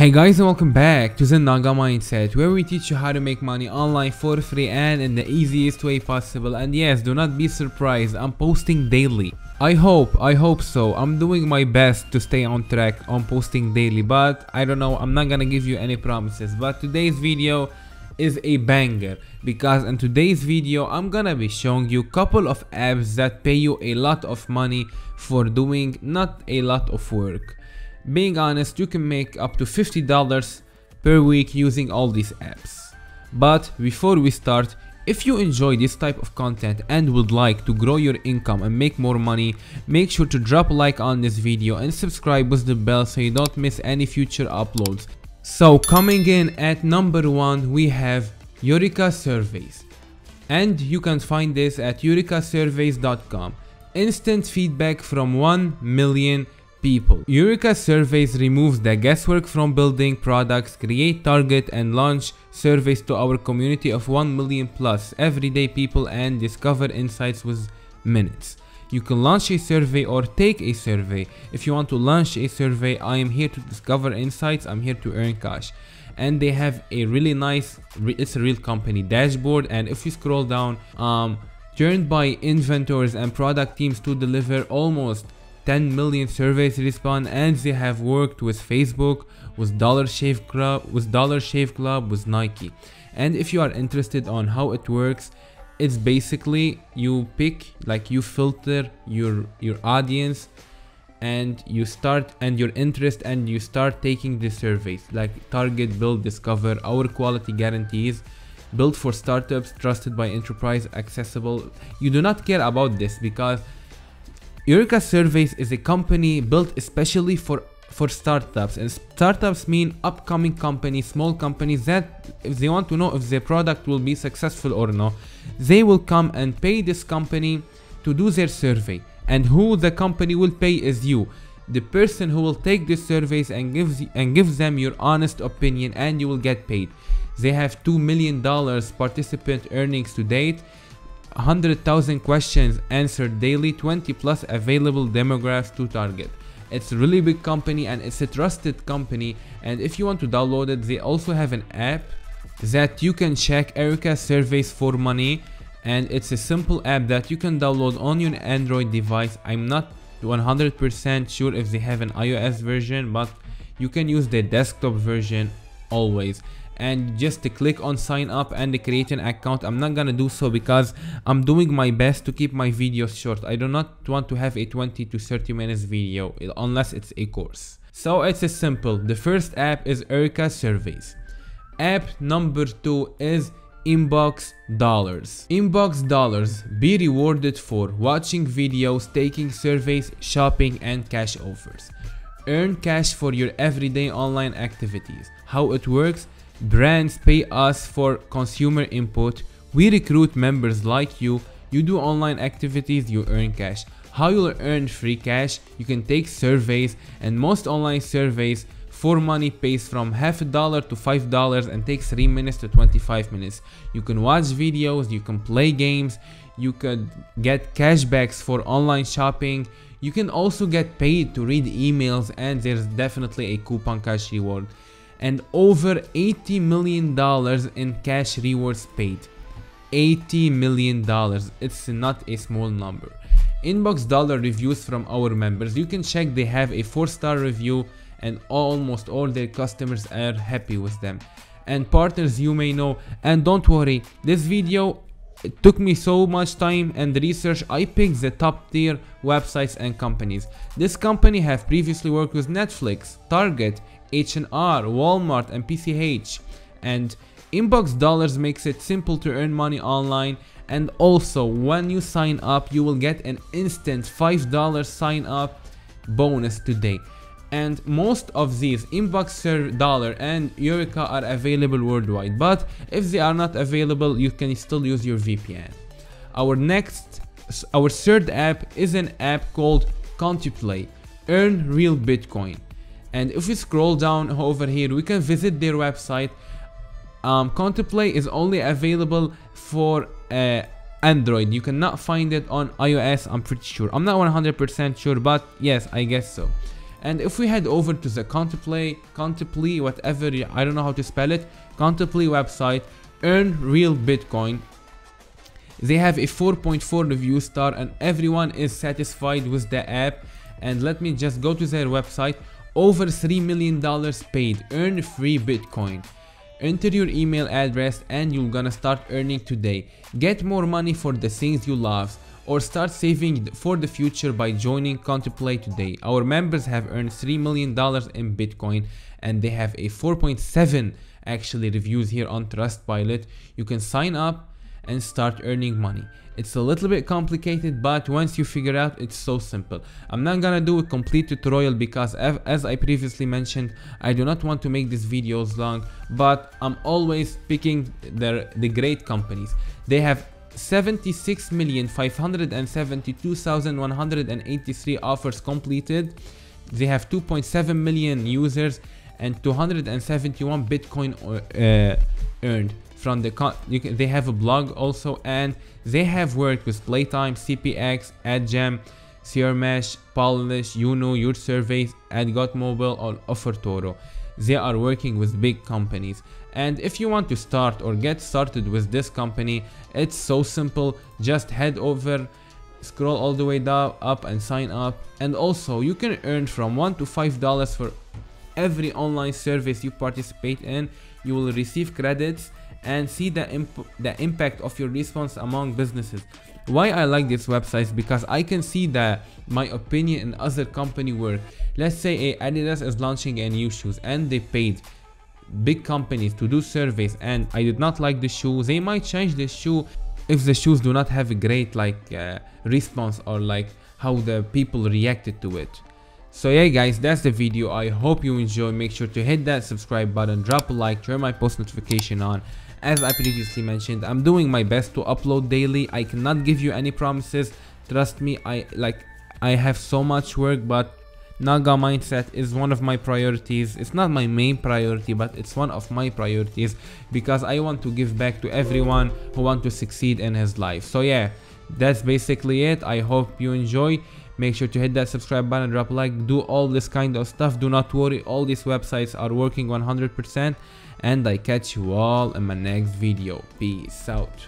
Hey guys and welcome back to the Naga Mindset where we teach you how to make money online for free and in the easiest way possible and yes do not be surprised I'm posting daily. I hope, I hope so. I'm doing my best to stay on track on posting daily but I don't know I'm not gonna give you any promises but today's video is a banger because in today's video I'm gonna be showing you a couple of apps that pay you a lot of money for doing not a lot of work. Being honest, you can make up to $50 per week using all these apps. But before we start, if you enjoy this type of content and would like to grow your income and make more money, make sure to drop a like on this video and subscribe with the bell so you don't miss any future uploads. So coming in at number one we have Eureka Surveys. And you can find this at eurekasurveys.com. Instant feedback from 1 million people. Eureka Surveys removes the guesswork from building products, create, target and launch surveys to our community of 1 million plus everyday people and discover insights with minutes. You can launch a survey or take a survey. If you want to launch a survey, I am here to discover insights, I'm here to earn cash. And they have a really nice, it's a real company dashboard and if you scroll down, um, turned by inventors and product teams to deliver almost 10 million surveys respond and they have worked with Facebook, with Dollar Shave Club, with Dollar Shave Club, with Nike. And if you are interested on how it works, it's basically you pick like you filter your your audience and you start and your interest and you start taking the surveys like target build discover our quality guarantees built for startups trusted by enterprise accessible you do not care about this because Eureka Surveys is a company built especially for for startups and startups mean upcoming companies small companies that if they want to know if their product will be successful or no they will come and pay this company to do their survey. And who the company will pay is you. The person who will take these surveys and gives and gives them your honest opinion and you will get paid. They have 2 million dollars participant earnings to date 100,000 questions answered daily, 20 plus available demographics to target. It's a really big company and it's a trusted company and if you want to download it, they also have an app that you can check Eureka surveys for money and it's a simple app that you can download on your Android device. I'm not 100% sure if they have an iOS version but you can use the desktop version always. And just to click on sign up and create an account i'm not gonna do so because i'm doing my best to keep my videos short. I do not want to have a 20 to 30 minutes video unless it's a course. So it's a simple. The first app is Eureka surveys. App number two is inbox dollars. Inbox dollars be rewarded for watching videos taking surveys shopping and cash offers earn cash for your everyday online activities how it works Brands pay us for consumer input. We recruit members like you. You do online activities, you earn cash. How you'll earn free cash? You can take surveys and most online surveys for money pays from half a dollar to five dollars and takes 3 minutes to 25 minutes. You can watch videos, you can play games, you could get cashbacks for online shopping. You can also get paid to read emails and there's definitely a coupon cash reward. And over 80 million dollars in cash rewards paid. 80 million dollars it's not a small number. Inbox dollar reviews from our members. You can check they have a four star review and almost all their customers are happy with them. And partners you may know and don't worry this video it took me so much time and research I picked the top tier websites and companies. This company have previously worked with Netflix, Target, H&R, Walmart and PCH and Inbox Dollars makes it simple to earn money online. And also when you sign up you will get an instant $5 sign up bonus today and most of these inbox dollar and eureka are available worldwide. But if they are not available you can still use your vpn our next our third app is an app called contemplate earn real bitcoin. And if we scroll down over here we can visit their website. Um, Contemplate is only available for uh, Android. You cannot find it on iOS I'm pretty sure. I'm not 100% sure but yes I guess so and if we head over to the contemplate contemplate whatever i don't know how to spell it contemplate website earn real bitcoin. They have a 4.4 review star and everyone is satisfied with the app. And let me just go to their website. Over 3 million dollars paid. Earn free bitcoin. Enter your email address and you're gonna start earning today. Get more money for the things you love or start saving for the future by joining contemplate today our members have earned 3 million dollars in bitcoin and they have a 4.7 actually reviews here on trustpilot you can sign up and start earning money. It's a little bit complicated but once you figure out it's so simple. I'm not gonna do a complete tutorial because as I previously mentioned I do not want to make these videos long but I'm always picking the, the great companies. They have 76,572,183 offers completed. They have 2.7 million users and 271 Bitcoin uh, earned from the con can, they have a blog also and they have worked with Playtime, CPX, AdGem, CRMesh, Pollfish, Uno, Your Surveys, AdGot Mobile or OfferToro. They are working with big companies. And if you want to start or get started with this company it's so simple. Just head over scroll all the way down up and sign up. And also you can earn from 1 to 5 dollars for every online service you participate in. You will receive credits and see the, imp the impact of your response among businesses. Why I like this website because I can see that my opinion in other company work. Let's say Adidas is launching a new shoes and they paid big companies to do surveys and I did not like the shoe, they might change the shoe if the shoes do not have a great like uh, response or like how the people reacted to it. So yeah guys, that's the video. I hope you enjoy. Make sure to hit that subscribe button, drop a like, turn my post notification on as I previously mentioned, I'm doing my best to upload daily. I cannot give you any promises. Trust me, I like I have so much work, but Naga mindset is one of my priorities. It's not my main priority, but it's one of my priorities because I want to give back to everyone who want to succeed in his life. So yeah, that's basically it. I hope you enjoy. Make sure to hit that subscribe button, drop a like, do all this kind of stuff. Do not worry, all these websites are working 100% and I catch you all in my next video. Peace out.